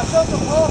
I felt the pull.